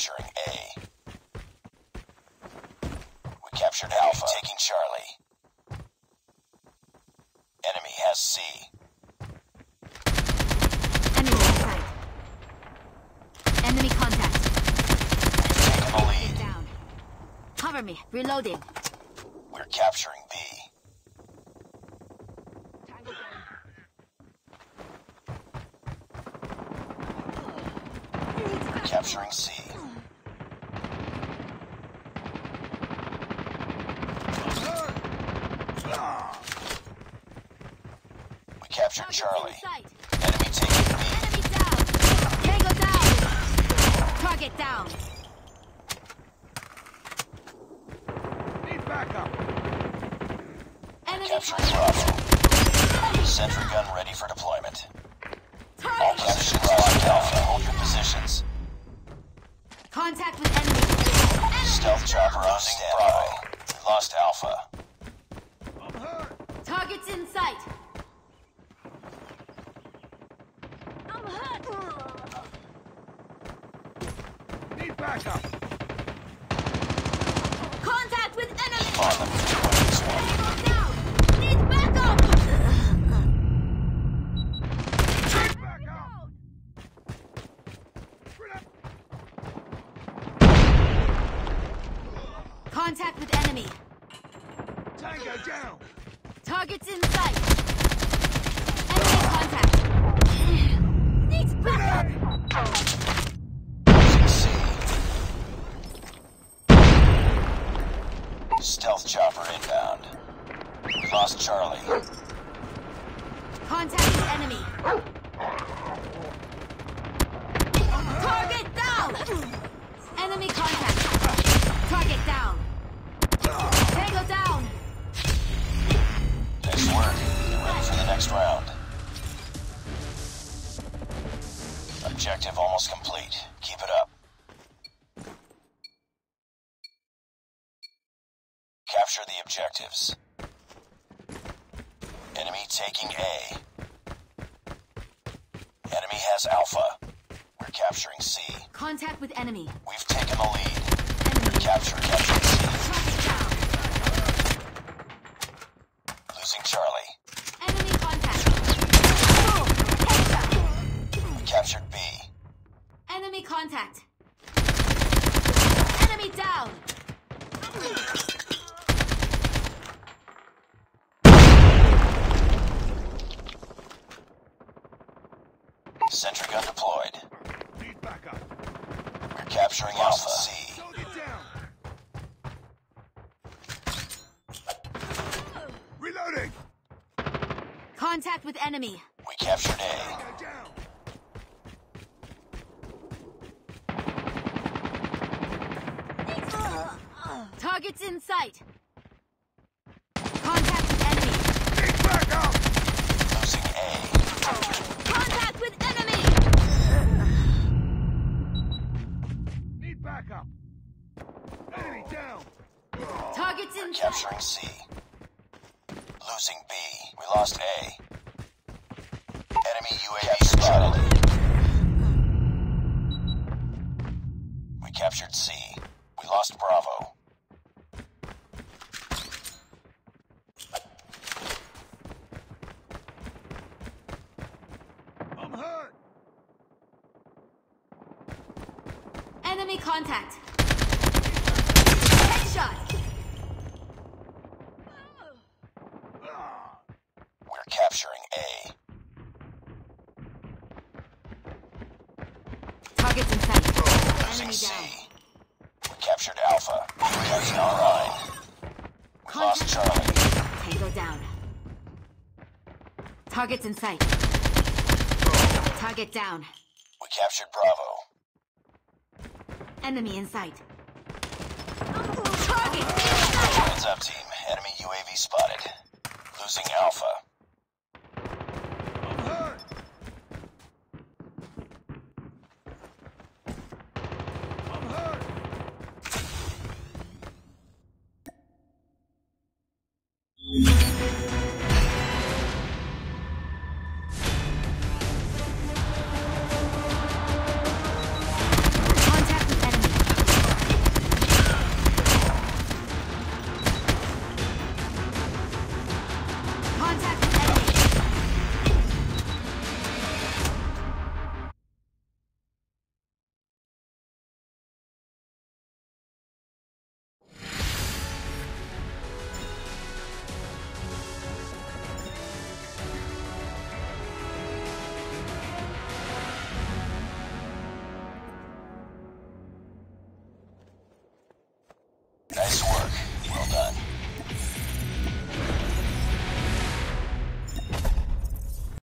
capturing A. We captured Alpha. Taking Charlie. Enemy has C. Enemy in. Enemy contact. We've the lead. Down. Cover me. Reloading. We're capturing B. Capturing C. captured Charlie. Enemy taking B. Enemy down. Tango down. Target down. Need backup. Enemy Capturing. Bravo. Sentry gun ready for deployment. Backup. Contact with enemy. On them. This down. Need backup. Need backup. Contact with enemy. Tango down. Targets in sight. Enemy contact. Contact with enemy. Target down. Enemy contact. Target down. Tango down. Nice work. Get ready for the next round. Objective almost complete. Keep it up. Capture the objectives. Enemy taking A. Has Alpha. We're capturing C. Contact with enemy. We've taken the lead. Enemy. Capture, capturing C. Target down. Losing Charlie. Enemy contact. Oh, headshot. We captured B. Enemy contact. Enemy down. Sentry gun deployed. Need backup. We're capturing Alpha C. Target down. Reloading. Contact with enemy. We captured A. Down. Targets in sight. Contact with enemy. Need backup. Losing A. Contact with enemy. Need backup. Enemy down. Targets in sight. Capturing C. Losing B. We lost A. Enemy UAV spotted. We captured C. We lost Bravo. I'm hurt. Enemy contact. Headshot. We're Targets in sight. Losing Enemy C. down. We captured Alpha. We lost Charlie. Tango down. Targets in sight. Target down. We captured Bravo. Enemy in sight. Target in sight. Heads up, team. Enemy UAV spotted. Losing Alpha. Contact